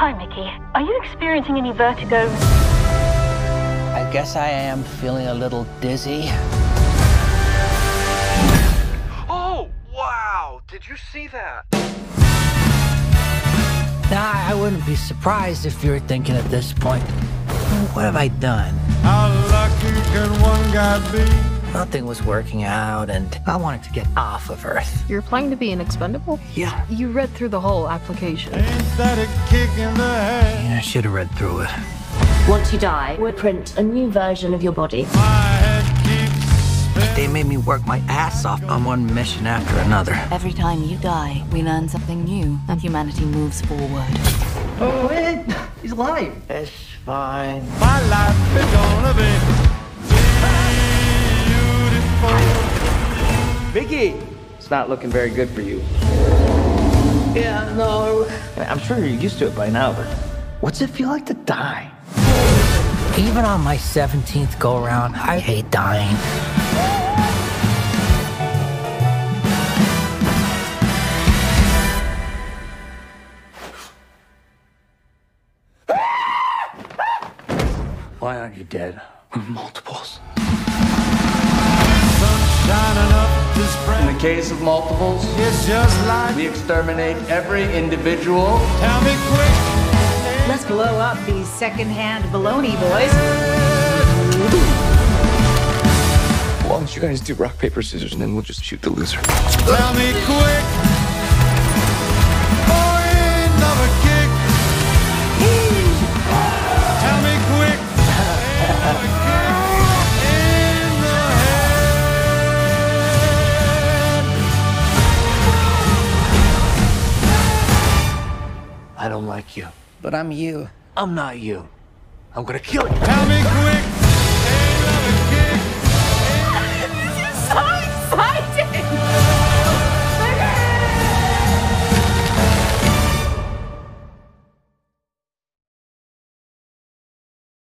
Hi, Mickey. Are you experiencing any vertigo? I guess I am feeling a little dizzy. Oh, wow! Did you see that? Now, I wouldn't be surprised if you're thinking at this point, what have I done? How lucky can one guy be? Nothing was working out, and I wanted to get off of Earth. You're applying to be an expendable? Yeah, You read through the whole application. Ain't that a kick in the head? I should have read through it. Once you die, we'll print a new version of your body. My head keeps. They made me work my ass off on one mission after another. Every time you die, we learn something new, and humanity moves forward. Oh, wait, he's alive. It's fine. My life is gonna be beautiful. It's not looking very good for you. Yeah, no. I'm sure you're used to it by now, but what's it feel like to die? Even on my 17th go around, I hate dying. Why aren't you dead? We're Multiples. Case of multiples, It's just like we exterminate every individual. tell me quick. Let's blow up these secondhand baloney boys. Why don't you guys do rock, paper, scissors, and then we'll just shoot the loser? Tell me quick. I don't like you. But I'm you. I'm not you. I'm gonna kill you. Tell me quick.